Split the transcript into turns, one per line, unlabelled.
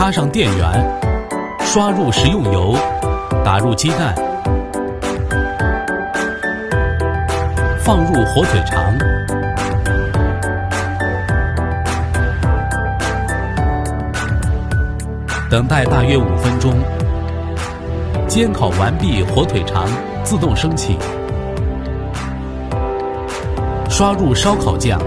插上电源刷入食用油打入鸡蛋放入火腿肠。等待大约五分钟煎烤完毕火腿肠自动升起。刷入烧烤酱